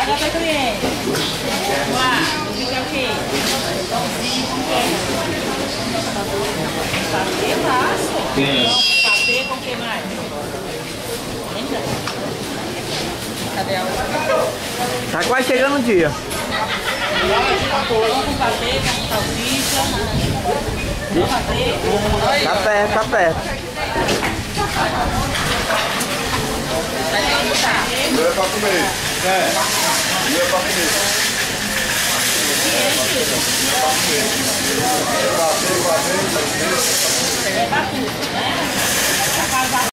Agora cliente. Vamos lá. Fica o quê? Patê, laço. Patê com o que mais? Ainda? Cadê a outra? Tá quase chegando o dia. Vamos com salsicha. Patê. Tá perto, tá perto. Vai ter que é comer. É. Pra comer.